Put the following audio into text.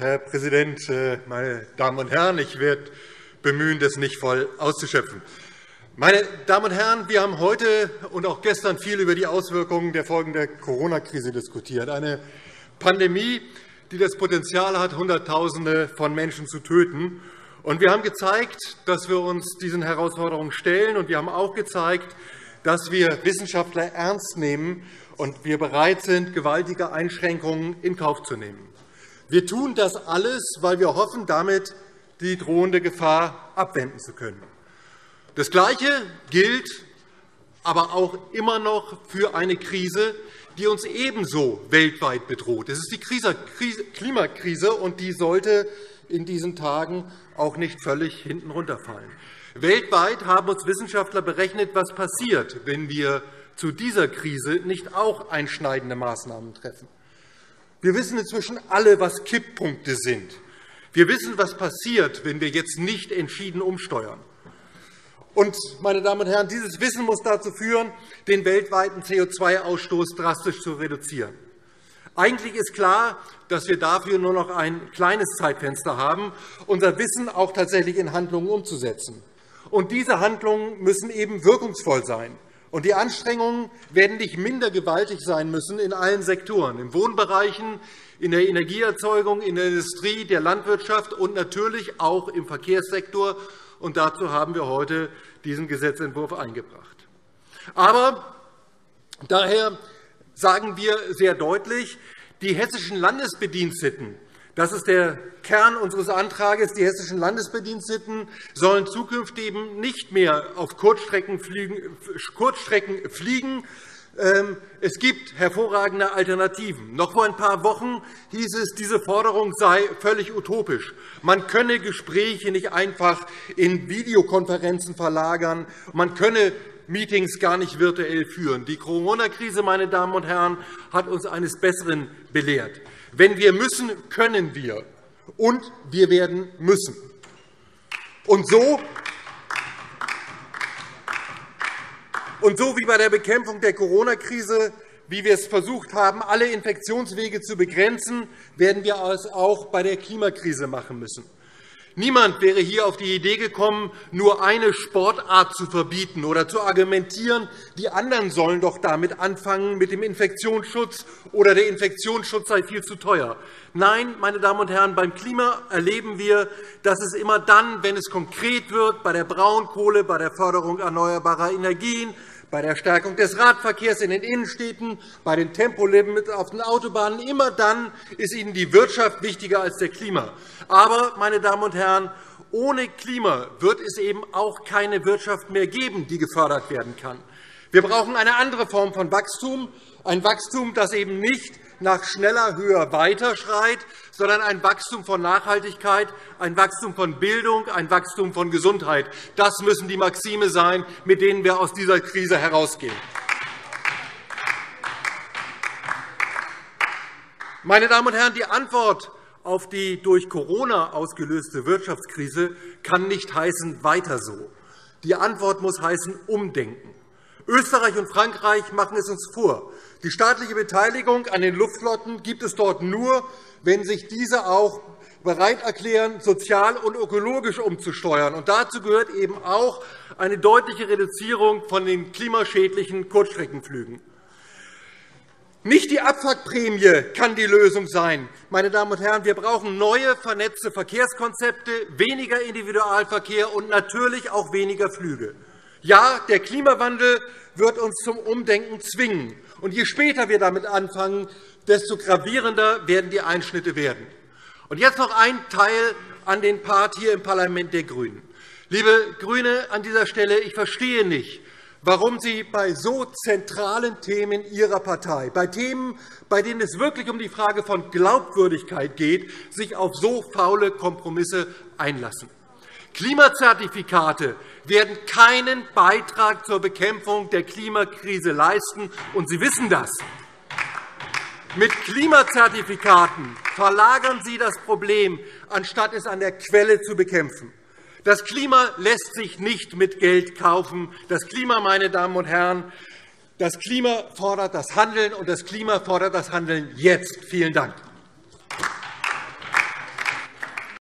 Herr Präsident, äh, meine Damen und Herren! Ich werde bemühen, das nicht voll auszuschöpfen. Meine Damen und Herren, wir haben heute und auch gestern viel über die Auswirkungen der Folgen der Corona-Krise diskutiert. Eine Pandemie, die das Potenzial hat, Hunderttausende von Menschen zu töten. Und wir haben gezeigt, dass wir uns diesen Herausforderungen stellen. Und wir haben auch gezeigt, dass wir Wissenschaftler ernst nehmen und wir bereit sind, gewaltige Einschränkungen in Kauf zu nehmen. Wir tun das alles, weil wir hoffen, damit die drohende Gefahr abwenden zu können. Das Gleiche gilt aber auch immer noch für eine Krise, die uns ebenso weltweit bedroht. Das ist die Klimakrise, und die sollte in diesen Tagen auch nicht völlig hinten runterfallen. Weltweit haben uns Wissenschaftler berechnet, was passiert, wenn wir zu dieser Krise nicht auch einschneidende Maßnahmen treffen. Wir wissen inzwischen alle, was Kipppunkte sind. Wir wissen, was passiert, wenn wir jetzt nicht entschieden umsteuern. Und, meine Damen und Herren, dieses Wissen muss dazu führen, den weltweiten CO2-Ausstoß drastisch zu reduzieren. Eigentlich ist klar, dass wir dafür nur noch ein kleines Zeitfenster haben, unser Wissen auch tatsächlich in Handlungen umzusetzen. Und diese Handlungen müssen eben wirkungsvoll sein. Und die Anstrengungen werden nicht minder gewaltig sein müssen in allen Sektoren, in Wohnbereichen, in der Energieerzeugung, in der Industrie, der Landwirtschaft und natürlich auch im Verkehrssektor. Und dazu haben wir heute diesen Gesetzentwurf eingebracht. Aber daher sagen wir sehr deutlich, die hessischen Landesbediensteten das ist der Kern unseres Antrags. Die hessischen Landesbediensteten sollen zukünftig eben nicht mehr auf Kurzstrecken fliegen. Ähm, es gibt hervorragende Alternativen. Noch vor ein paar Wochen hieß es, diese Forderung sei völlig utopisch. Man könne Gespräche nicht einfach in Videokonferenzen verlagern. Man könne Meetings gar nicht virtuell führen. Die Corona-Krise, meine Damen und Herren, hat uns eines Besseren belehrt. Wenn wir müssen, können wir. Und wir werden müssen. Und so, und so wie bei der Bekämpfung der Corona-Krise, wie wir es versucht haben, alle Infektionswege zu begrenzen, werden wir es auch bei der Klimakrise machen müssen. Niemand wäre hier auf die Idee gekommen, nur eine Sportart zu verbieten oder zu argumentieren, die anderen sollen doch damit anfangen mit dem Infektionsschutz oder der Infektionsschutz sei viel zu teuer. Nein, meine Damen und Herren, beim Klima erleben wir, dass es immer dann, wenn es konkret wird, bei der Braunkohle, bei der Förderung erneuerbarer Energien, bei der Stärkung des Radverkehrs in den Innenstädten, bei den Tempolimits auf den Autobahnen. Immer dann ist Ihnen die Wirtschaft wichtiger als der Klima. Aber, meine Damen und Herren, ohne Klima wird es eben auch keine Wirtschaft mehr geben, die gefördert werden kann. Wir brauchen eine andere Form von Wachstum, ein Wachstum, das eben nicht nach schneller, höher, weiter schreit, sondern ein Wachstum von Nachhaltigkeit, ein Wachstum von Bildung, ein Wachstum von Gesundheit. Das müssen die Maxime sein, mit denen wir aus dieser Krise herausgehen. Meine Damen und Herren, die Antwort auf die durch Corona ausgelöste Wirtschaftskrise kann nicht heißen weiter so. Die Antwort muss heißen umdenken. Österreich und Frankreich machen es uns vor. Die staatliche Beteiligung an den Luftflotten gibt es dort nur, wenn sich diese auch bereit erklären, sozial und ökologisch umzusteuern. Und dazu gehört eben auch eine deutliche Reduzierung von den klimaschädlichen Kurzstreckenflügen. Nicht die Abwrackprämie kann die Lösung sein. Meine Damen und Herren, wir brauchen neue, vernetzte Verkehrskonzepte, weniger Individualverkehr und natürlich auch weniger Flüge. Ja, der Klimawandel wird uns zum Umdenken zwingen. Und je später wir damit anfangen, desto gravierender werden die Einschnitte werden. Und jetzt noch ein Teil an den Part hier im Parlament der GRÜNEN. Liebe GRÜNE, an dieser Stelle, ich verstehe nicht, warum Sie bei so zentralen Themen Ihrer Partei, bei Themen, bei denen es wirklich um die Frage von Glaubwürdigkeit geht, sich auf so faule Kompromisse einlassen. Klimazertifikate werden keinen Beitrag zur Bekämpfung der Klimakrise leisten, und Sie wissen das. Mit Klimazertifikaten verlagern Sie das Problem, anstatt es an der Quelle zu bekämpfen. Das Klima lässt sich nicht mit Geld kaufen. Das Klima, meine Damen und Herren, das Klima fordert das Handeln, und das Klima fordert das Handeln jetzt. Vielen Dank.